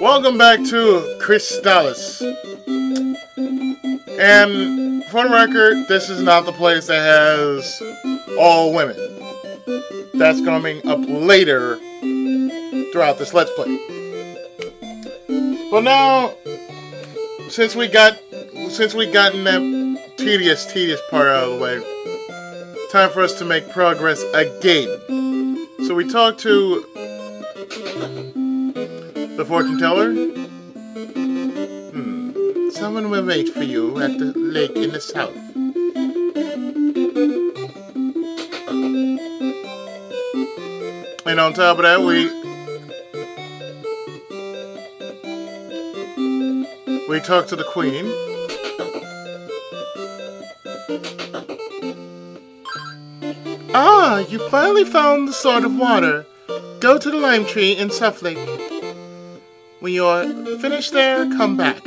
Welcome back to Crystalis. And for the record, this is not the place that has all women. That's coming up later throughout this Let's Play. But now, since we got since we gotten that tedious, tedious part out of the way, time for us to make progress again. So we talked to the fortune teller. Hmm. Someone will wait for you at the lake in the south. And on top of that, we we talked to the queen. Ah, you finally found the sword of water. Go to the lime tree in Suffolk. When you're finished there, come back.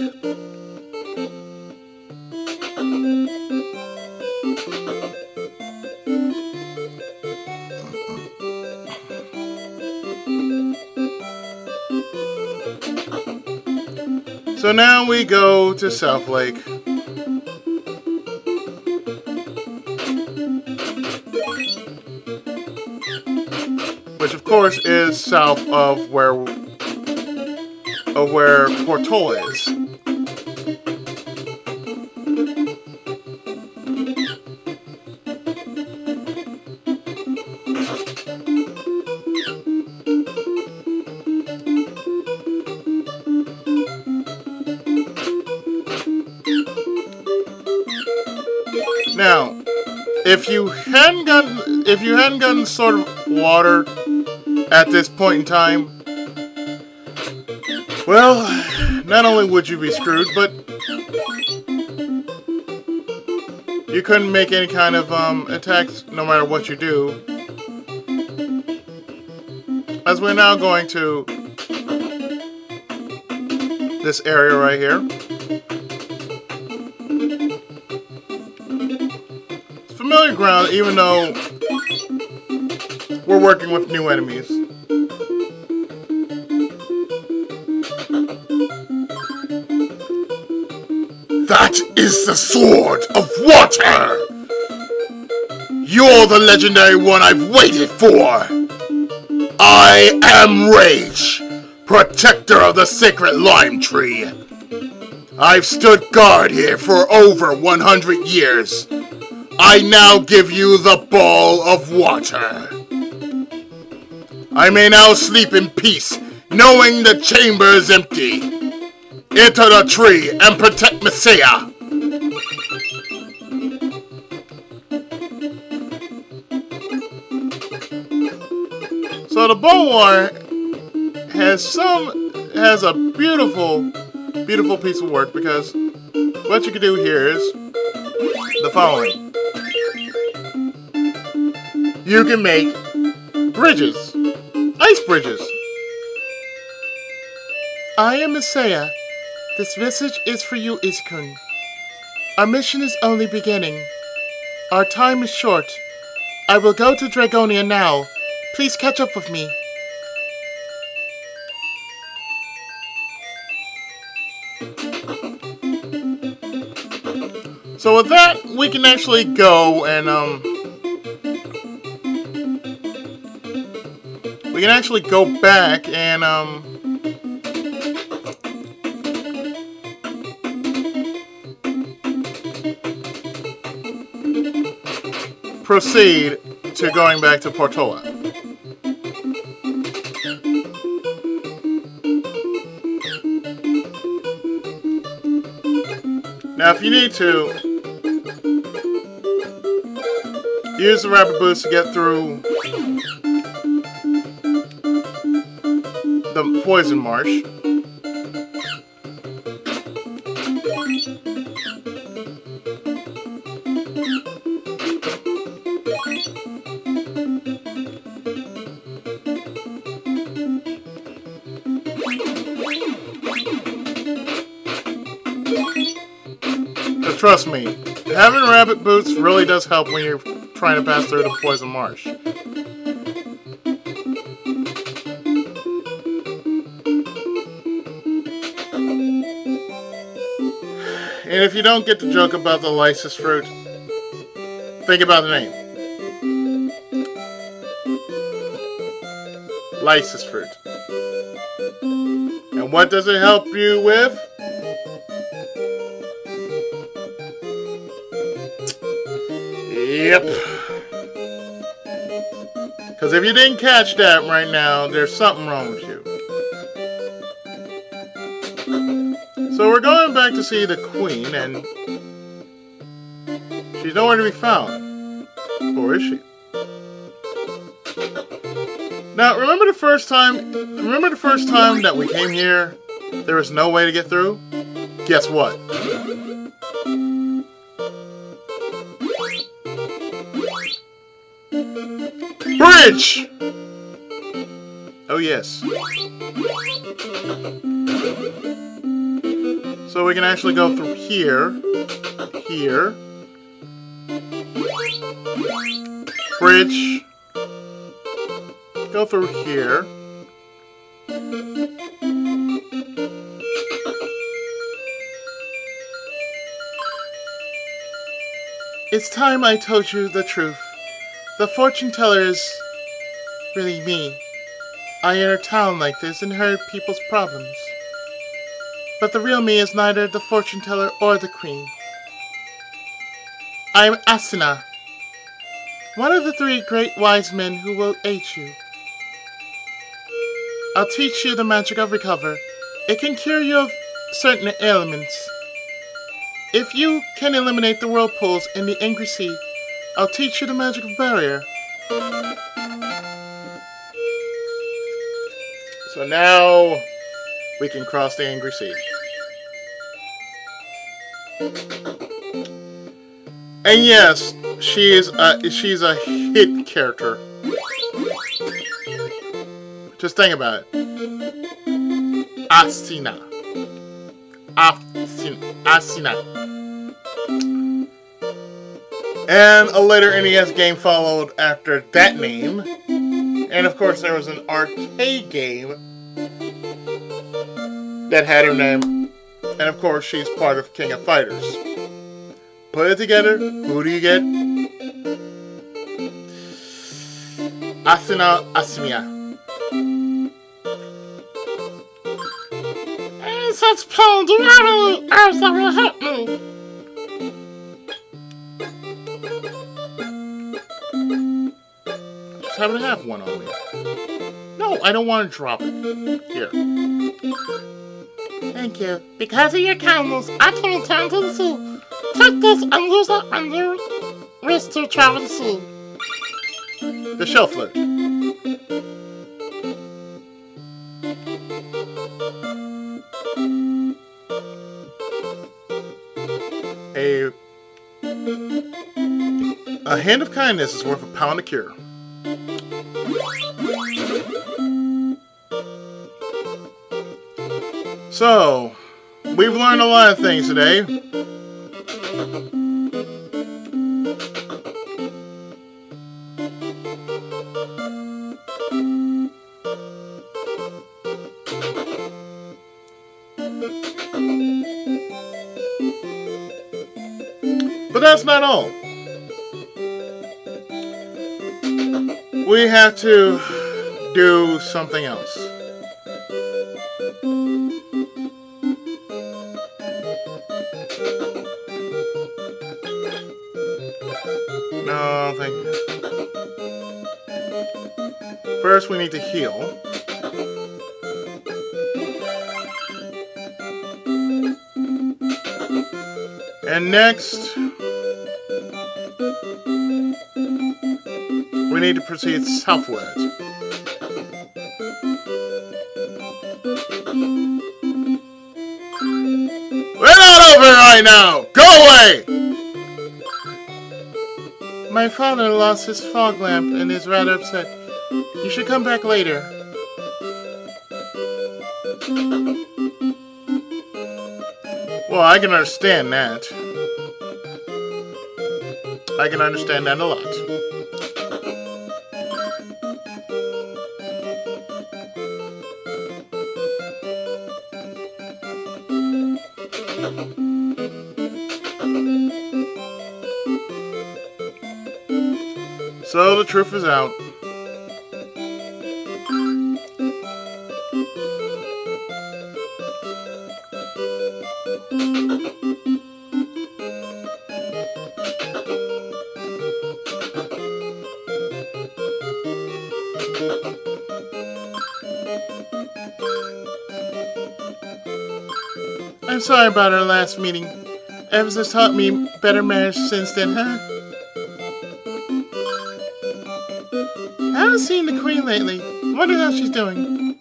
So now we go to South Lake. Which of course is south of where of where Portoa is. Now, if you hadn't gotten if you hadn't gotten sword of water at this point in time, well, not only would you be screwed, but you couldn't make any kind of um, attacks no matter what you do. As we're now going to this area right here. It's familiar ground, even though we're working with new enemies. Is the Sword of Water! You're the legendary one I've waited for! I am Rage, protector of the sacred lime tree. I've stood guard here for over 100 years. I now give you the Ball of Water. I may now sleep in peace, knowing the chamber is empty. Enter the tree and protect Mesia. So the Ball of Water has some has a beautiful, beautiful piece of work because what you can do here is the following. You can make bridges, ice bridges. I am Mesia. This message is for you, Iskun. Our mission is only beginning. Our time is short. I will go to Dragonia now. Please catch up with me. So with that, we can actually go and, um... We can actually go back and, um... proceed to going back to Portoa. Now, if you need to, use the rabbit boots to get through the poison marsh. Trust me, having rabbit boots really does help when you're trying to pass through the poison marsh. And if you don't get the joke about the lysis fruit, think about the name. Lysis fruit. And what does it help you with? You didn't catch that right now, there's something wrong with you. So we're going back to see the queen, and she's nowhere to be found. Or is she? Now, remember the first time, remember the first time that we came here, there was no way to get through? Guess what? Bridge! Oh yes. So we can actually go through here, here, bridge, go through here, It's time I told you the truth. The fortune teller is really me. I enter town like this and heard people's problems. But the real me is neither the fortune teller or the queen. I am Asina, one of the three great wise men who will aid you. I'll teach you the magic of recover. It can cure you of certain ailments. If you can eliminate the whirlpools in the angry sea, I'll teach you the magic of barrier. So now we can cross the angry sea. And yes, she is a, she's a hit character. Just think about it. Asina. Asina. And a later NES game followed after that name. And of course, there was an arcade game that had her name. And of course, she's part of King of Fighters. Put it together, who do you get? Athena Asamiya. such pain, do you have any herbs that will help me? Just happen to have one on me. No, I don't want to drop it. Here. Thank you. Because of your kindness, I can return to the sea. Take this and use it when you wish to travel the sea. The shell flute. A a hand of kindness is worth a pound of cure. So, we've learned a lot of things today. But that's not all. We have to do something else. First, we need to heal. And next, we need to proceed southwards. We're not over right now! Go away! My father lost his fog lamp and is rather upset. You should come back later. Well, I can understand that. I can understand that a lot. So the truth is out. Sorry about our last meeting. Has taught me better manners since then, huh? I haven't seen the Queen lately. Wonder how she's doing.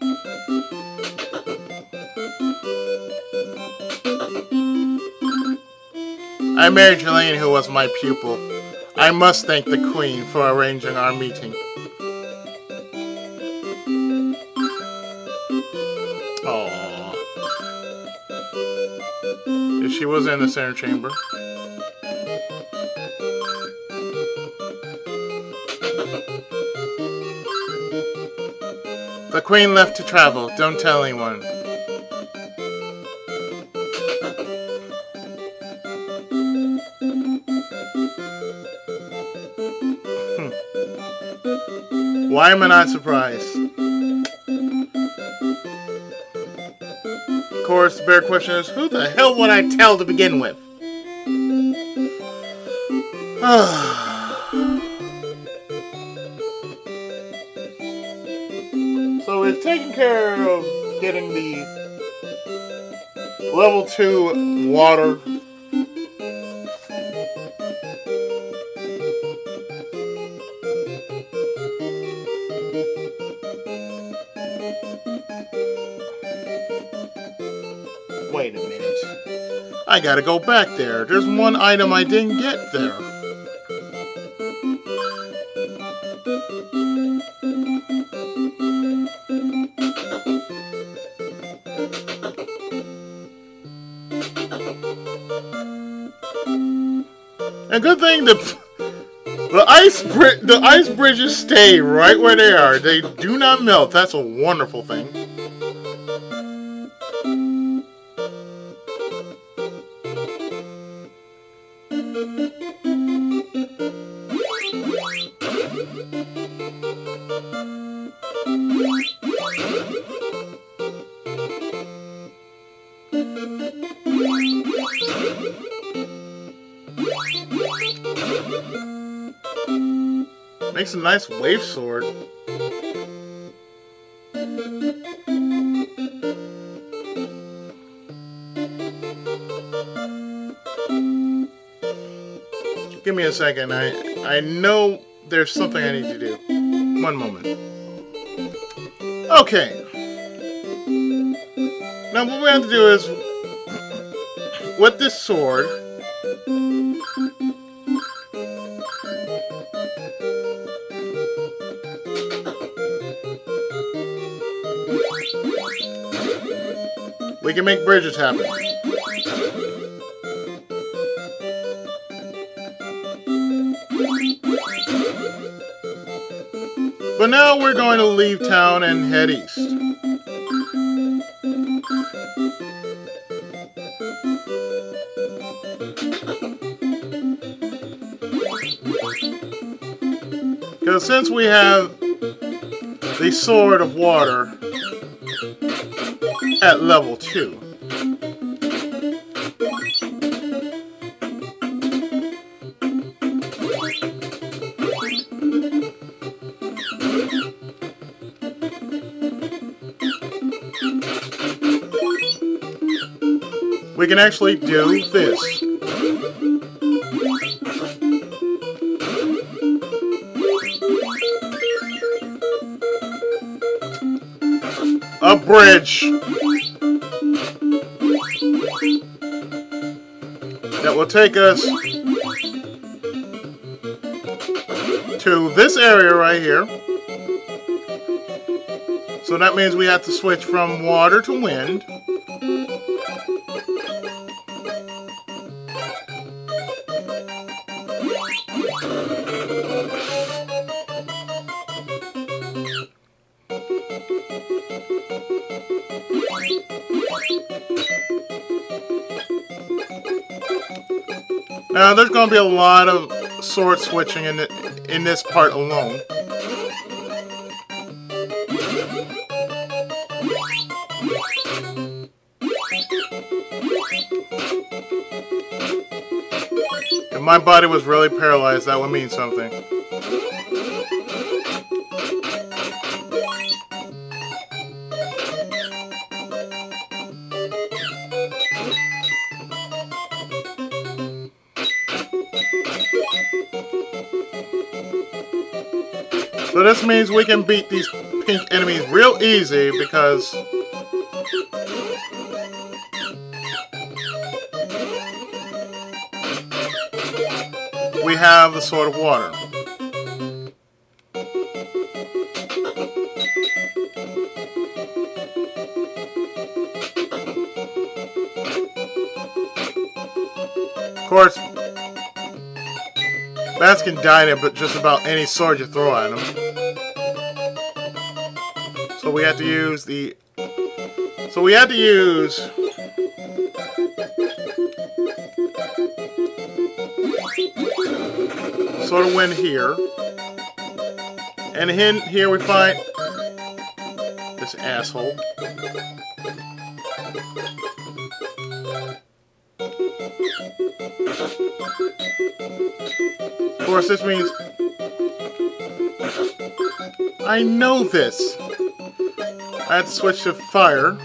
I married Jelaine, who was my pupil. I must thank the Queen for arranging our meeting. She was in the center chamber. The queen left to travel. Don't tell anyone. Hmm. Why am I not surprised? Course, the bear question is, who the hell would I tell to begin with? so we've taken care of getting the level 2 water Wait a minute. I gotta go back there. There's one item I didn't get there. A good thing the the ice the ice bridges stay right where they are. They do not melt. That's a wonderful thing. Makes a nice wave sword. Give me a second. I I know there's something I need to do. One moment. Okay. Now what we have to do is with this sword We can make bridges happen. But now we're going to leave town and head east. Because since we have the Sword of Water, at level We can actually do this. A bridge. that will take us to this area right here. So that means we have to switch from water to wind. Going to be a lot of sword switching in the, in this part alone. If my body was really paralyzed, that would mean something. This means we can beat these pink enemies real easy because we have the Sword of Water. Of course, Bats can die in but just about any sword you throw at him. We have to use the... So we had to use... Sword of Wind here. And in here we find... This asshole. Of course, this means... I know this! I had to switch to fire.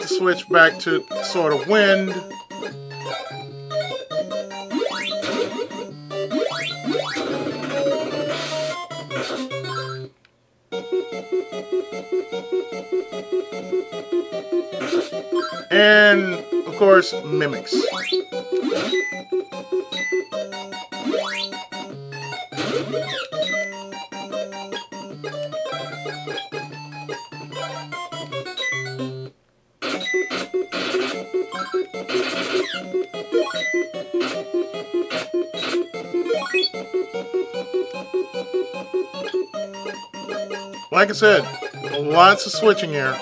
To switch back to sword of Wind. And, of course, Mimics. Like I said, lots of switching here.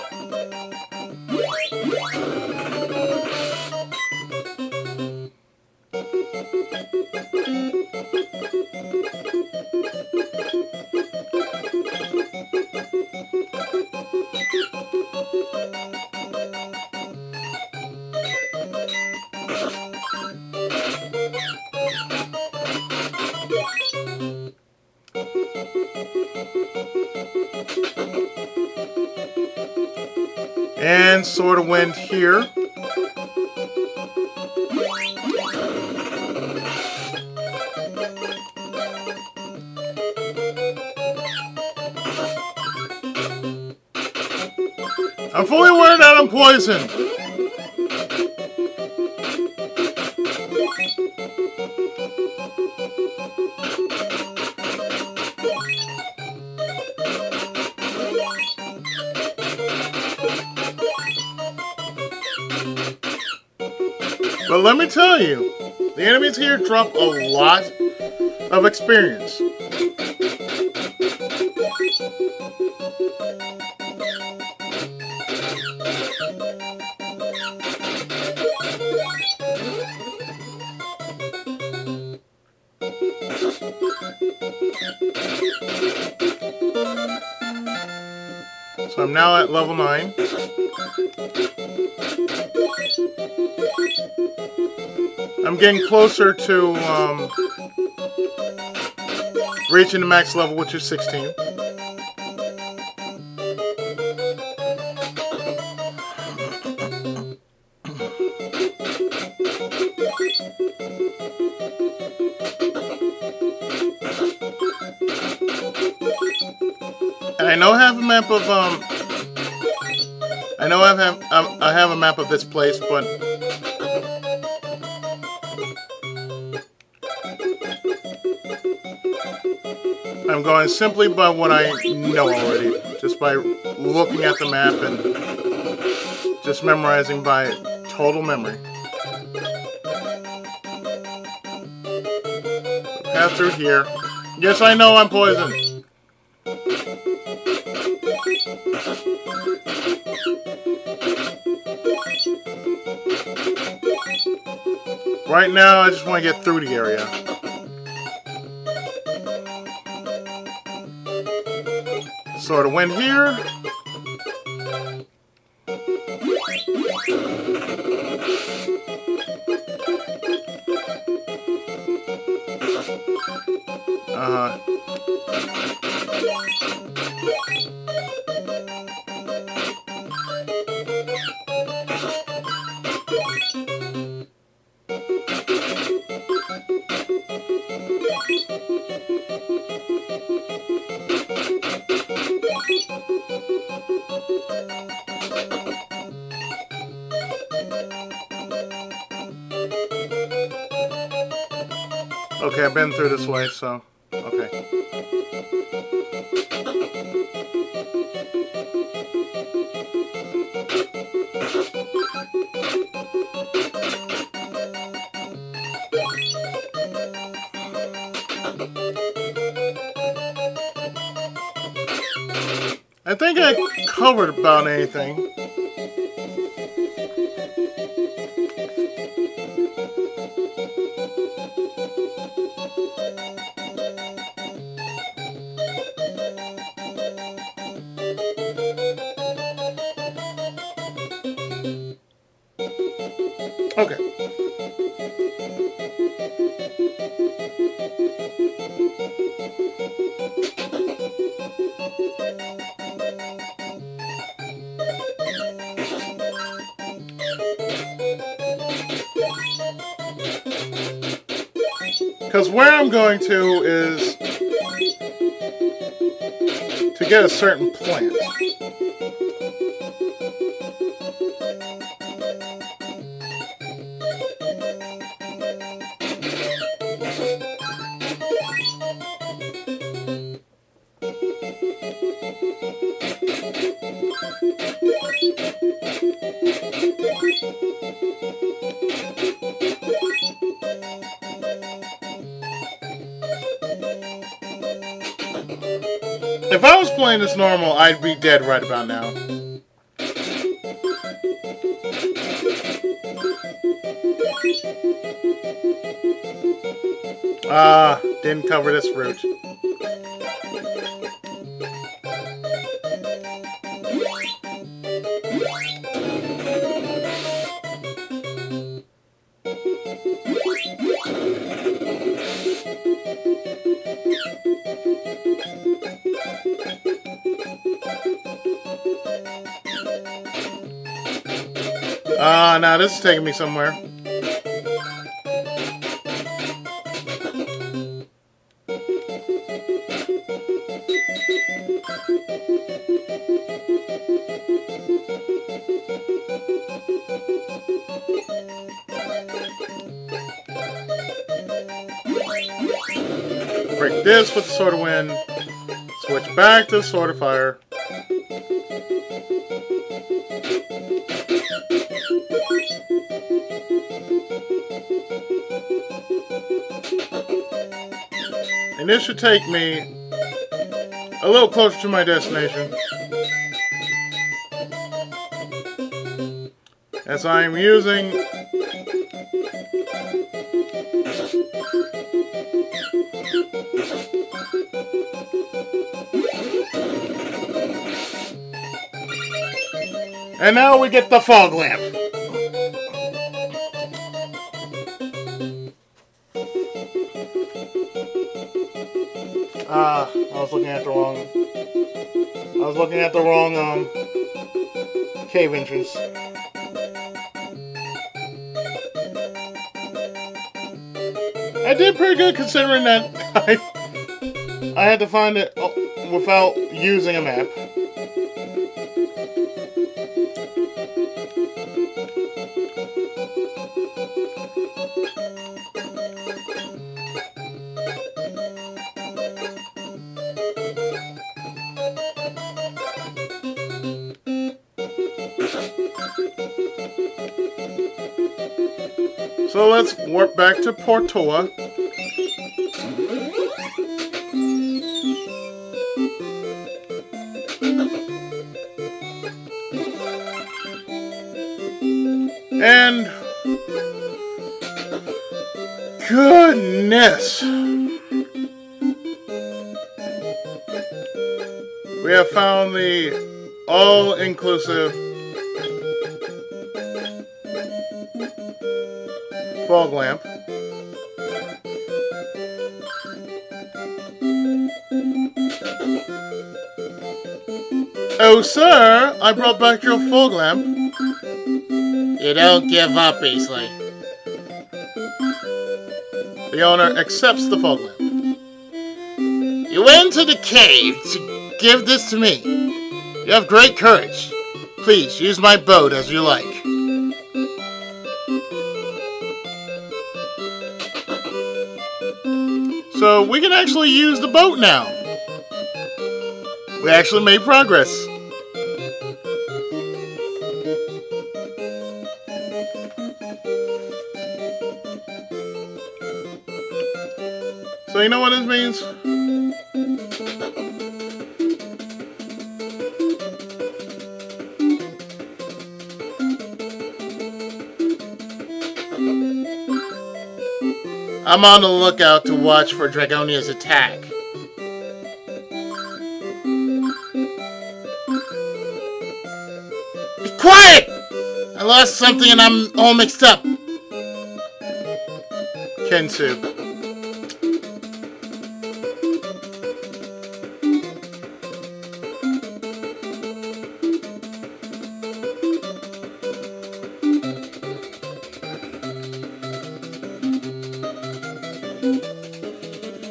And Sword of Wind here. I'm fully aware that I'm poisoned. Let me tell you, the enemies here drop a lot of experience. So I'm now at level 9. I'm getting closer to um, reaching the max level, which is 16. And I know I have a map of um. I know I have I have a map of this place, but I'm going simply by what I know already, just by looking at the map and just memorizing by total memory. Pass through here. Yes, I know I'm poisoned. Right now, I just want to get through the area. Sword of Wind here. Uh Okay, I've been through this way, so okay. I think I covered about anything. I'm going to is to get a certain plant. If I was playing this normal, I'd be dead right about now. Ah, didn't cover this route. Ah, now this is taking me somewhere. Break this with the sword of wind. Switch back to the sword of fire. And this should take me a little closer to my destination. As I am using And now we get the fog lamp. Ah, I was looking at the wrong. I was looking at the wrong um cave entrance. I did pretty good considering that I I had to find it uh, without using a map. So let's warp back to Portoa. Fog lamp. Oh, sir, I brought back your fog lamp. You don't give up easily. The owner accepts the fog lamp. You went into the cave to give this to me. You have great courage. Please use my boat as you like. So we can actually use the boat now. We actually made progress. So you know what I'm on the lookout to watch for Dragonia's attack. Be quiet! I lost something and I'm all mixed up. Kensu.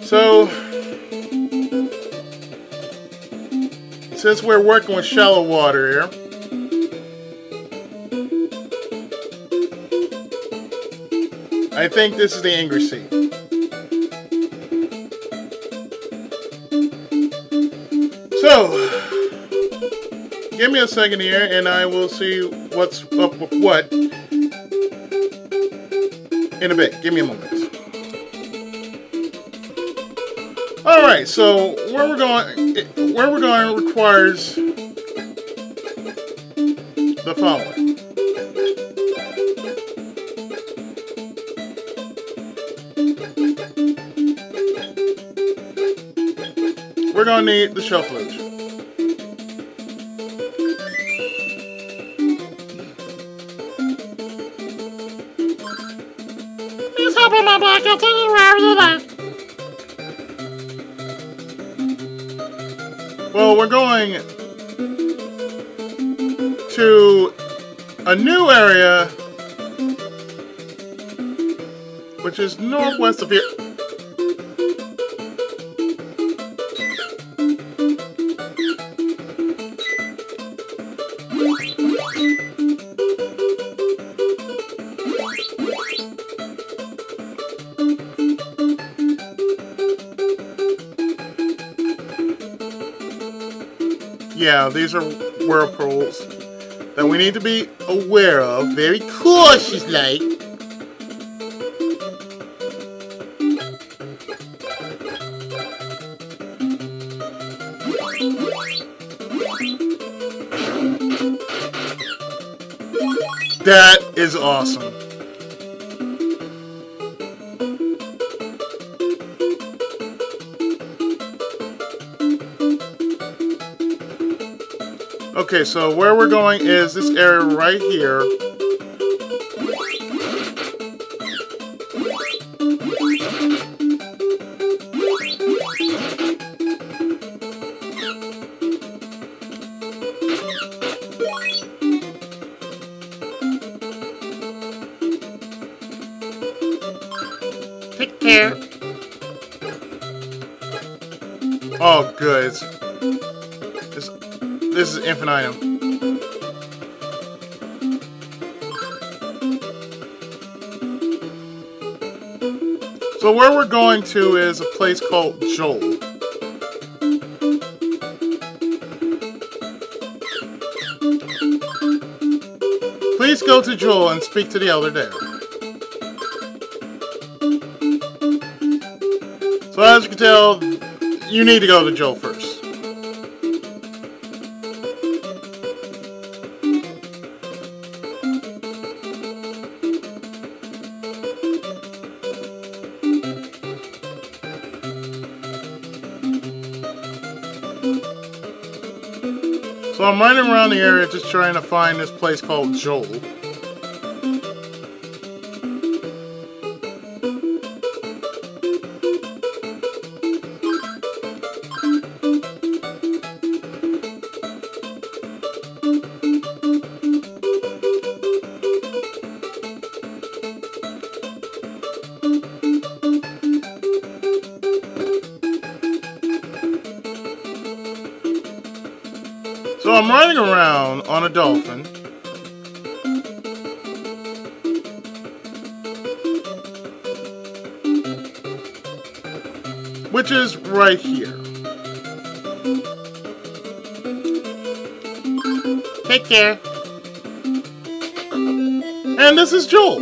So, since we're working with shallow water here, I think this is the Angry Sea. So, give me a second here and I will see what's up with what in a bit. Give me a moment. Alright, so where we're going where we're going requires the following. We're gonna need the luge. Please help me, my black. I'll take you wherever you like. Well, we're going to a new area, which is northwest of here. These are whirlpools that we need to be aware of. Very Cautious like. That is awesome. Okay, so where we're going is this area right here. an item. So where we're going to is a place called Joel. Please go to Joel and speak to the elder there. So as you can tell, you need to go to Joel first. So I'm running around the area just trying to find this place called Joel. A dolphin. Which is right here. Take care. And this is Joel.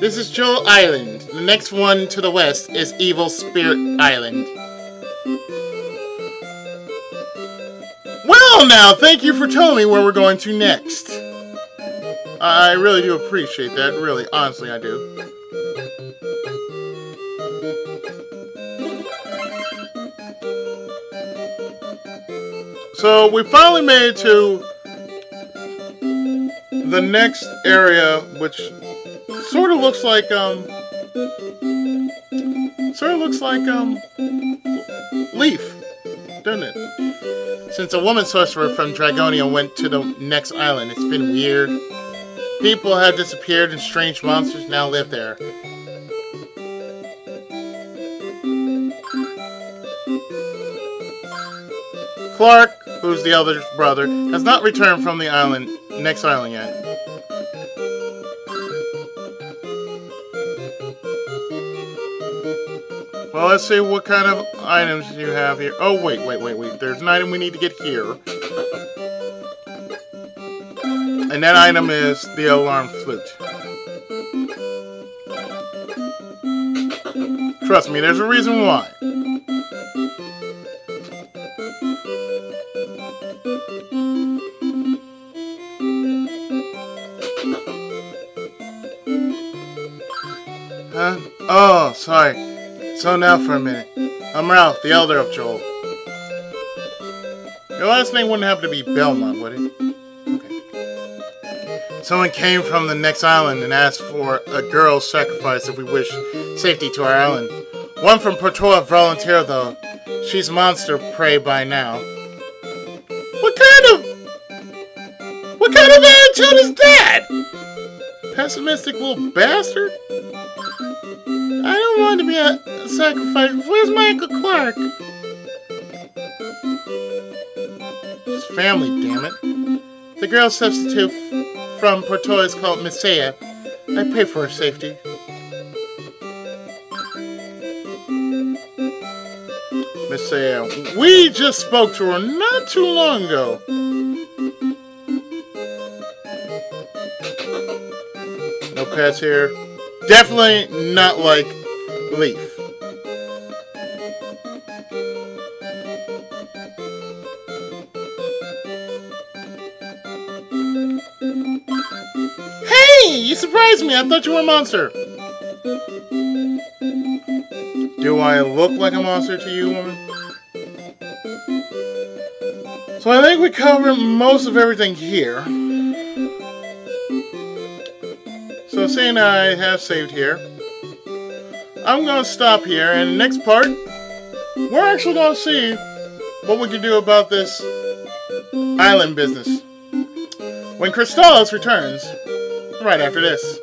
This is Joel Island. The next one to the west is Evil Spirit Island. Well, now, thank you for telling me where we're going to next. I really do appreciate that. Really, honestly, I do. So, we finally made it to the next area, which sort of looks like, um, sort of looks like, um, Leaf, doesn't it? Since a woman sorcerer from Dragonia went to the next island, it's been weird. People have disappeared and strange monsters now live there. Clark, who's the elder brother, has not returned from the island, next island yet. Well, let's see what kind of items you have here. Oh, wait, wait, wait, wait. There's an item we need to get here. And that item is the alarm flute. Trust me, there's a reason why. Huh? Oh, sorry. So now for a minute. I'm Ralph, the elder of Joel. Your last name wouldn't have to be Belmont, would it? Okay. Someone came from the next island and asked for a girl's sacrifice if we wish safety to our island. One from Portoa volunteered, though. She's monster prey by now. What kind of... What kind of attitude is that? Pessimistic little bastard? I don't want to be a sacrifice. Where's Uncle Clark? His family, damn it. The girl substitute from Portoa is called Mesia. I pay for her safety. Mesia, we just spoke to her not too long ago. No pets here. Definitely not like Leaf. Surprised me! I thought you were a monster! Do I look like a monster to you, woman? So I think we covered most of everything here. So seeing I have saved here, I'm going to stop here, and next part, we're actually going to see what we can do about this island business. When Crystalis returns, right after this.